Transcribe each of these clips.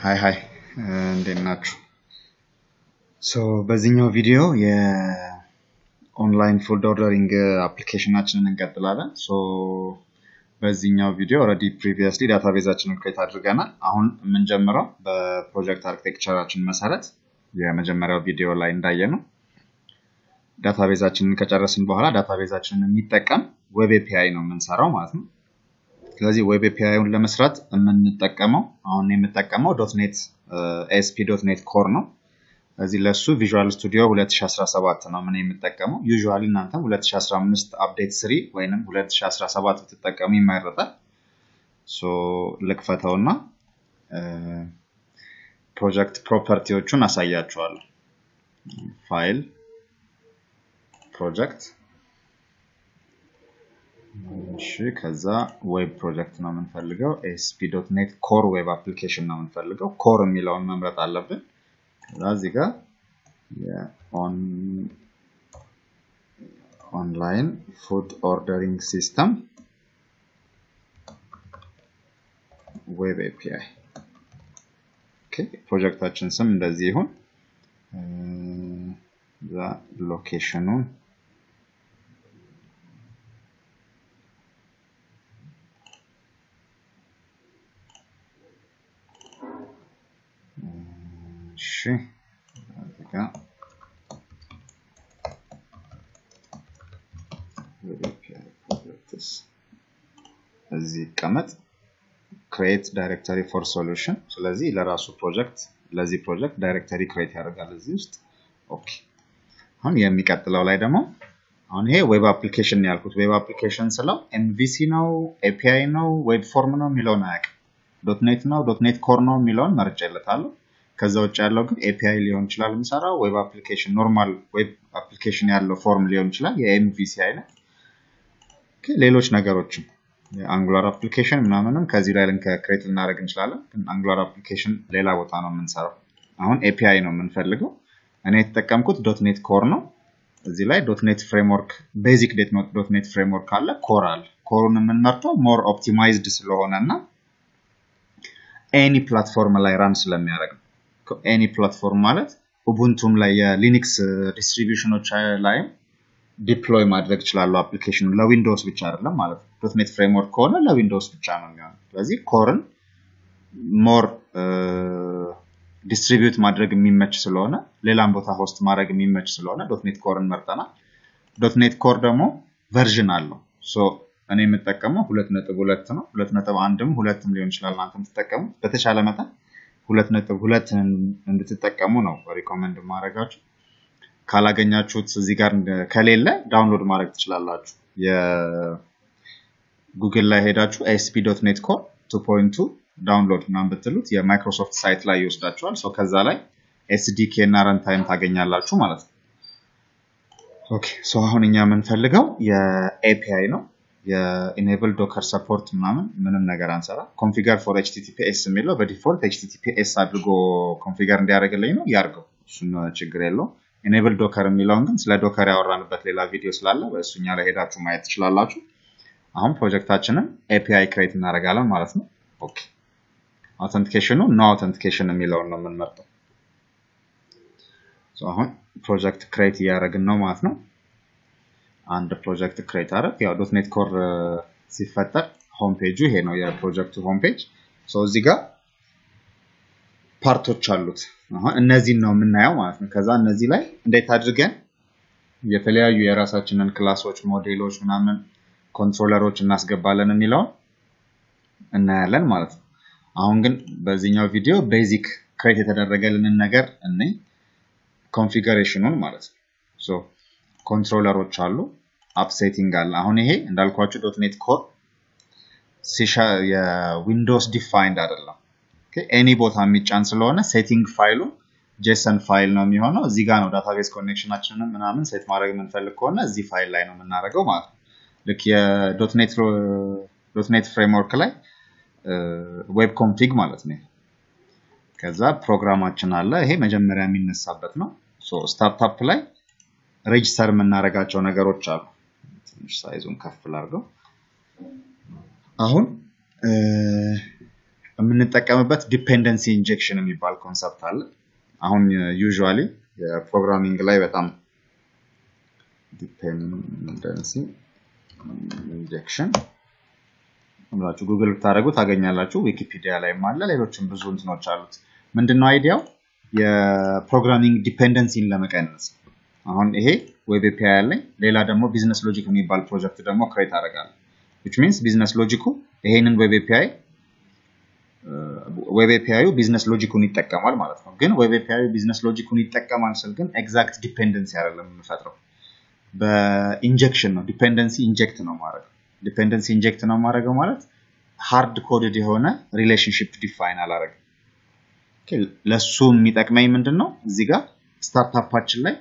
Hi hi እንዴት ናችሁ? በዚህኛው ቪዲዮ የ online food ordering application ኣችንን እንቀጥላለን። በዚህኛው ቪዲዮ already previously database ኣችንን create አድርገናል። አሁን የምንጀምረው በ project architecture ኣችን መሰረት የመጀመሪያው ቪዲዮ ላይ እንዳየነው database ኣችንን ከጨረስን በኋላ database ኣችንን የሚጠቀም web API ነው የምንሰራው ማለት ነው። ስለዚህ web API ውን ለመስራት የምንጠቀመው አሁን የምጠቀመው .NET ASP .NET Core ነው። ስለዚህ ለእሱ Visual Studio 2017 ነው ምን የምጠቀመው። usually እናንተም 2015 update three ወይንም 2017 ብትጠቀሙ ይመረጣል። so ልክፈተውና project property ዎቹን አሳያችኋለሁ። File Project እሺ ከዛ web project ነው የምንፈልገው። ASP .NET Core web application ነው የምንፈልገው። Core የሚለውን መምረጥ አለብን። ከዛ እዚህ ጋር online food ordering system web API project ኣችን ስም እንደዚህ ይሁን። location ኑን እሺ እዚህ ጋር እዚህ ይቀመጥ create directory for solution። ስለዚህ ለራሱ ፕሮጀክት ለዚህ project directory create ያደርጋል እዚህ ውስጥ። okay አሁን የሚቀጥለው ላይ ደግሞ አሁን ይሄ web application ያልኩት web application ስለው MVC ነው API ነው web form ነው የሚለውን አያውቅም። .NET ነው .NET Core ነው የሚለውን መርጬለታለሁ። ከዛ ውጭ ያለው ግን API ሊሆን ይችላል የምሰራው web application normal web application ያለው form ሊሆን ይችላል የ MVC አይነት ሌሎች ነገሮችም የ Angular application ምናምንም ከዚህ ላይ create ልናደርግ እንችላለን። ግን Angular application ሌላ ቦታ ነው የምንሰራው። አሁን API ነው የምንፈልገው። እኔ የተጠቀምኩት .NET Core ነው። እዚህ ላይ .NET Framework basic .NET Framework አለ፣ Core አለ። Core ኡን የምንመርጠው more optimized ስለሆነ እና any platform ላይ run ስለሚያደርግ any platform ማለት Ubuntu ም ላይ የ Linux distribution ኦች ላይም deploy ማድረግ ይችላሉ። application ኑ ለ Windows ብቻ አይደለም ማለት ነው። .NET Framework ከሆነ ለ Windows ብቻ ነው የሚሆነው። ስለዚህ Core ን more distribute ማድረግ የሚመች ስለሆነ ሌላም ቦታ host ማድረግ የሚመች ስለሆነ .NET Core ን መርጠናል። .NET Core ደግሞ version አለው። እኔ የምጠቀመው ሁለት ነጥብ ሁለት ነው። ሁለት ነጥብ አንድም ሁለትም ሊሆን ይችላል እናንተ የምትጠቀሙት። በተቻለ መጠን ሁለት ነጥብ ሁለትን እንድትጠቀሙ ነው recommend ማደርጋችሁ። ካላገኛችሁት እዚህ ጋር ከሌለ download ማድረግ ትችላላችሁ። የጉግል ላይ ሄዳችሁ ASP .NET Core two point two download ምናምን ብትሉት የ Microsoft site ላይ ይወስዳችኋል። so ከዛ ላይ SDK እና runtime ታገኛላችሁ ማለት ነው። okay so አሁን እኛ የምንፈልገው የ API ነው። የ enable Docker support ምናምን ምንም ነገር አንሰራ። configure for HTTPS የሚለው በ default HTTPS አድርጎ configure እንዲያደርግልኝ ነው ያርገው። እሱን ችግር የለው። enable Docker የሚለውን ግን ስለ Docker ያወራንበት ሌላ ቪዲዮ ስላለ በእሱኛ ላይ ሄዳችሁ ማየት ትችላላችሁ። አሁን project ኣችንን API create እናደርጋለን ማለት ነው። okay authentication ኑ no authentication የሚለውን ነው የምንመርጠው። አሁን project create እያደረግን ነው ማለት ነው። አንድ project create አደረግ። ያው .NET Core ሲፈጠር home page ኡ ይሄ ነው የ project ቱ home page። እዚህ ጋር part ኦች አሉት። አሁን እነዚህን ነው የምናየው ማለት ነው። ከዛ እነዚህ ላይ እንዴት አድርገን የተለያዩ የራሳችንን class ኦች፣ model ኦች፣ ምናምን controller ኦች እናስገባለን የሚለውን እናያለን ማለት ነው። አሁን ግን በዚህኛው ቪዲዮ basic create የተደረገልንን ነገር እኔ configuration ኑን ማለት ነው። controller ኦች አሉ፣ app setting አለ። አሁን ይሄ እንዳልኳችሁ .NET Core የ Windows defined አይደለም። any ቦታ የሚጫን ስለሆነ setting file ኡ JSON file ነው የሚሆነው። እዚህ ጋር ነው database connection ኣችንን ምናምን set ማድረግ የምንፈልግ ከሆነ እዚህ ፋይል ላይ ነው የምናደርገው ማለት ነው። ልክ የ .NET Framework ላይ web config ማለት ነው። ከዛ ፕሮግራማችን አለ። ይሄ መጀመሪያ የሚነሳበት ነው። startup ላይ register የምናደርጋቸው ነገሮች አሉ። ትንሽ size ኡን ከፍ ላድርገው። አሁን የምንጠቀምበት dependency injection የሚባል concept አለ። አሁን usually የ programming ላይ በጣም dependency injection ብላችሁ ጉግል ብታደረጉ ታገኛላችሁ። ዊኪፒዲያ ላይም አለ፣ ሌሎችም ብዙ እንትኖች አሉት። ምንድነው idea ው? የ programming dependency ን ለመቀነስ አሁን ይሄ web API አለኝ፣ ሌላ ደግሞ business logic የሚባል ፕሮጀክት ደግሞ create አደርጋለሁ። which means business logic ኡ ይሄንን Web API Web API ዩ business logic ኡን ይጠቀማል ማለት ነው። ግን Web API ዩ business logic ኡን ይጠቀማል ስል ግን exact dependency አይደለም የምንፈጥረው፣ በ injection ነው። dependency inject ነው ማድረግ dependency inject ነው ማድረገው ማለት hard coded የሆነ relationship define አላረግም። ለሱ የሚጠቅመኝ ምንድን ነው? እዚህ ጋር startup ኣችን ላይ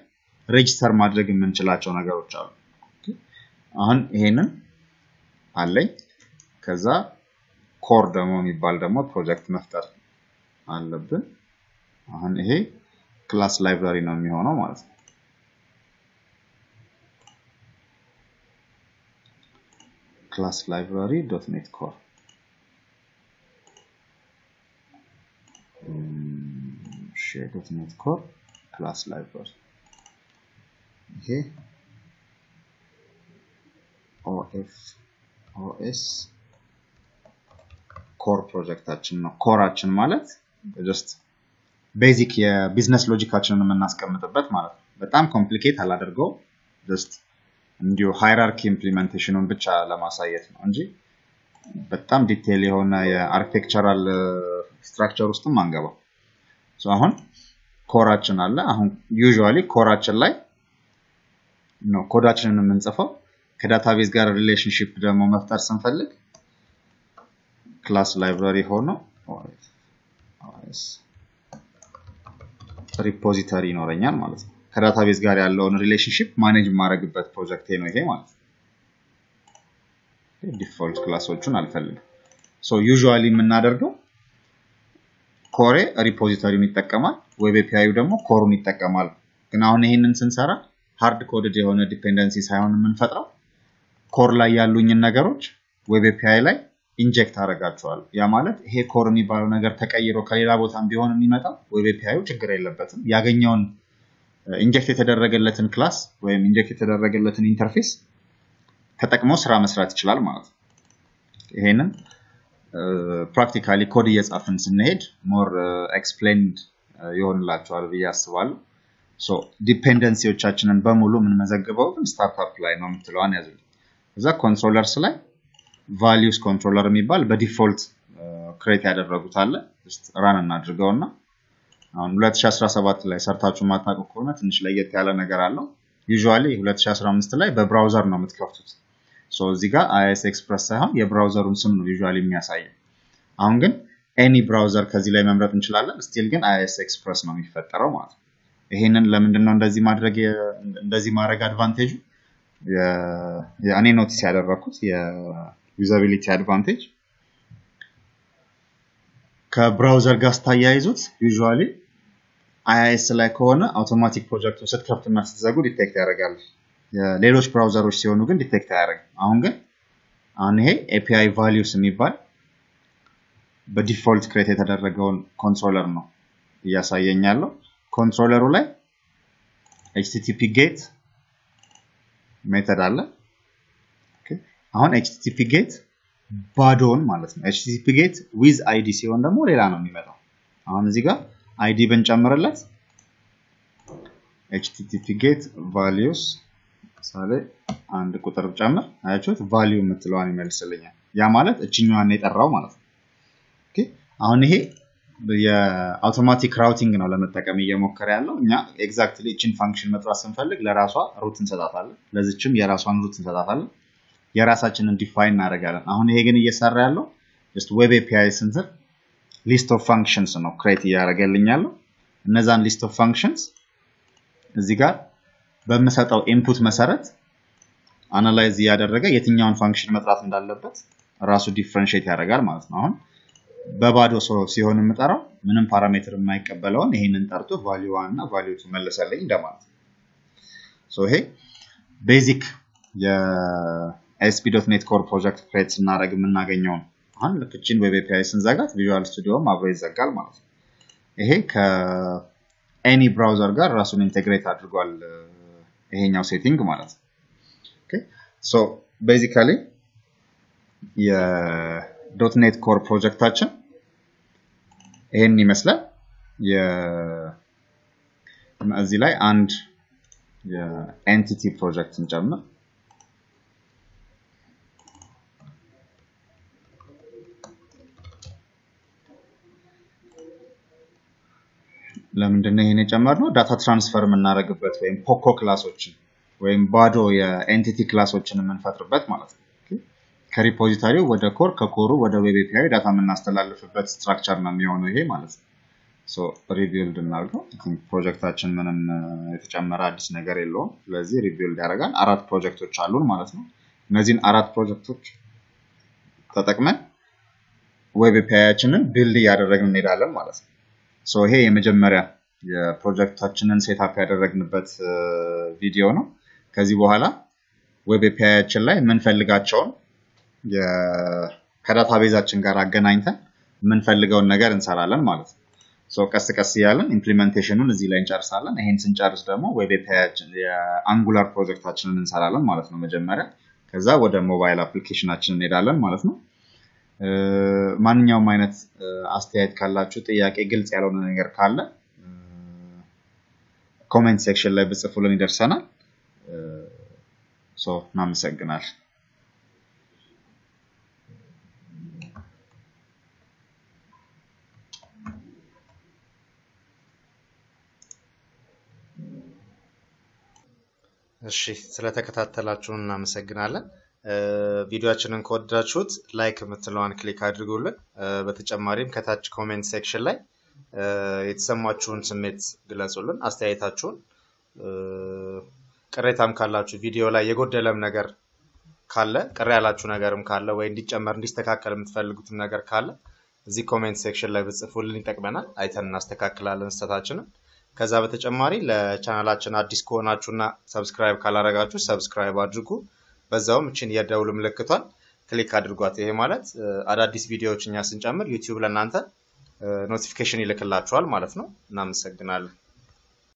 register ማድረግ የምንችላቸው ነገሮች አሉ። አሁን ይሄንን አለኝ። ከዛ core ደግሞ የሚባል ደግሞ ፕሮጀክት መፍጠር አለብን። አሁን ይሄ class library ነው የሚሆነው ማለት ነው። class library dot net core dot net core class library ይሄ OFOS core project ኣችን ነው። core ኣችን ማለት just basic የ business logic ኣችንን የምናስቀምጥበት ማለት ነው። በጣም complicate አላደርገው just እንዲሁ hierarchy implementation ኡን ብቻ ለማሳየት ነው እንጂ በጣም detail የሆነ የ architectural structure ውስጥም አንገባው። አሁን core ኣችን አለ። አሁን usually core ኣችን ላይ ነው ኮዳችንን የምንጽፈው። ከ database ጋር relationship ደግሞ መፍጠር ስንፈልግ class library ሆኖ repository ይኖረኛል ማለት ነው። ከ database ጋር ያለውን relationship manage የማድረግበት ፕሮጀክት ነው ይሄ ማለት ነው። default class ኦቹን አልፈልግም። ሶ ዩዥዋሊ የምናደርገው ኮሬ ሪፖዚተሪውን ይጠቀማል፣ ዌብ ኤፒአዩ ደግሞ ኮሩን ይጠቀማል። ግን አሁን ይሄንን ስንሰራ hard coded የሆነ dependency ሳይሆን የምንፈጥረው core ላይ ያሉኝን ነገሮች Web API ላይ inject አደርጋቸዋል። ያ ማለት ይሄ core የሚባለው ነገር ተቀይሮ ከሌላ ቦታም ቢሆን የሚመጣው Web API ዩ ችግር የለበትም። ያገኘውን inject የተደረገለትን class ወይም inject የተደረገለትን interface ተጠቅሞ ስራ መስራት ይችላል ማለት ነው። ይሄንን practically code እየጻፍን ስንሄድ more explained ይሆንላቸዋል ብዬ አስባለሁ። dependency ዎቻችንን በሙሉ የምንመዘግበው ግን startup ላይ ነው የምትለዋን ያዙልኝ። እዛ controllers ላይ values controller የሚባል በ default create ያደረጉት አለ። run እናድርገው እና አሁን 2017 ላይ ሰርታችሁ ማታውቁ ከሆነ ትንሽ ለየት ያለ ነገር አለው። usually 2015 ላይ በ browser ነው የምትከፍቱት። እዚህ ጋር IIS Express ሳይሆን የ browser ኡን ስም ነው usually የሚያሳየው። አሁን ግን any browser ከዚህ ላይ መምረጥ እንችላለን። still ግን IIS Express ነው የሚፈጠረው ማለት ነው። ይሄንን ለምንድን ነው እንደዚህ ማድረግ እንደዚህ ማድረግ advantage ኡ እኔ notice ያደረኩት የ usability advantage ከ browser ጋር ስታያይዙት usually IIS ላይ ከሆነ automatic project ኡ ስትከፍትና ስትዘጉ detect ያደርጋል። ሌሎች browser ኦች ሲሆኑ ግን detect አያደርግም። አሁን ግን አሁን ይሄ API values የሚባል በ default create የተደረገውን controller ነው እያሳየኝ ያለው። controller ኡ ላይ HTTP get method አለ። አሁን HTTP get ባዶውን ማለት ነው። HTTP get with ID ሲሆን ደግሞ ሌላ ነው የሚመጣው። አሁን እዚህ ጋር ID ብንጨምርለት HTTP get values ምሳሌ አንድ ቁጥር ጨምር አያችሁት፣ value የምትለዋን ይመልስልኛል። ያ ማለት እችኛዋን የጠራው ማለት ነው። አሁን ይሄ የ automatic routing ነው ለመጠቀም እየሞከረ ያለው። እኛ exactly እችን function መጥራት ስንፈልግ ለራሷ route እንሰጣታለን፣ ለዚችም የራሷን route እንሰጣታለን። የራሳችንን define እናደርጋለን። አሁን ይሄ ግን እየሰራ ያለው just Web API ስንሰራ list of functions ነው create እያደረገልኝ ያለው። እነዛን list of functions እዚህ ጋር በምሰጠው input መሰረት analyze እያደረገ የትኛውን function መጥራት እንዳለበት ራሱ differentiate ያደርጋል ማለት ነው። አሁን በባዶ ሲሆን የምጠራው ምንም parameter የማይቀበለውን ይሄንን ጠርቶ value one እና value two መለሰልኝ እንደማለት ነው። ይሄ basic የ ASP dot net core project create ስናደርግ የምናገኘውን አሁን ልክ እችን Web API ስንዘጋት Visual Studio ም አብሮ ይዘጋል ማለት ነው። ይሄ ከ any browser ጋር ራሱን integrate አድርጓል ይሄኛው setting ማለት ነው። so basically የ dot net core project ኣችን ይሄን ይመስላል። እዚህ ላይ አንድ የ entity project እንጨምር። ለምንድነው ይሄን የጨመርነው? data transfer የምናደርግበት ወይም POCO class ኦችን ወይም ባዶ የ entity class ኦችን የምንፈጥርበት ማለት ነው። ከሪፖዚታሪው ወደ ኮር ከኮሩ ወደ ዌብ ኤፒአይ ዳታ የምናስተላልፍበት ስትራክቸር ነው የሚሆነው ይሄ ማለት ነው። rebuild እናድርገው። ፕሮጀክታችን ምንም የተጨመረ አዲስ ነገር የለውም። ስለዚህ rebuild ያደርጋል። አራት ፕሮጀክቶች አሉን ማለት ነው። እነዚህን አራት ፕሮጀክቶች ተጠቅመን Web API ያችንን build እያደረግን እንሄዳለን ማለት ነው። ይሄ የመጀመሪያ የፕሮጀክታችንን setup ያደረግንበት ቪዲዮ ነው። ከዚህ በኋላ Web API ያችን ላይ የምንፈልጋቸውን ከ database አችን ጋር አገናኝተን የምንፈልገውን ነገር እንሰራለን ማለት ነው። ቀስ ቀስ እያለን implementation ኡን እዚህ ላይ እንጨርሳለን። ይሄን ስንጨርስ ደግሞ Web API ያችን የ Angular ፕሮጀክታችንን እንሰራለን ማለት ነው መጀመሪያ። ከዛ ወደ ሞባይል application አችን እንሄዳለን ማለት ነው። ማንኛውም አይነት አስተያየት ካላችሁ፣ ጥያቄ፣ ግልጽ ያልሆነ ነገር ካለ comment section ላይ ብጽፉልን ይደርሰናል። እናመሰግናል። እሺ ስለተከታተላችሁን እናመሰግናለን። ቪዲዮችንን ከወደዳችሁት like የምትለዋን click አድርጉልን። በተጨማሪም ከታች comment section ላይ የተሰማችሁን ስሜት ግለጹልን፣ አስተያየታችሁን። ቅሬታም ካላችሁ ቪዲዮ ላይ የጎደለም ነገር ካለ ቅር ያላችሁ ነገርም ካለ ወይ እንዲጨመር እንዲስተካከል የምትፈልጉትም ነገር ካለ እዚህ comment section ላይ ብጽፉልን ይጠቅመናል። አይተን እናስተካክላለን ስህተታችንን። ከዛ በተጨማሪ ለቻናላችን አዲስ ከሆናችሁና subscribe ካላረጋችሁ subscribe አድርጉ። በዛውም እችን የደውል ምልክቷን click አድርጓት። ይሄ ማለት አዳዲስ ቪዲዮዎች እኛ ስንጨምር YouTube ለእናንተ notification ይልክላችኋል ማለት ነው። እናመሰግናለን።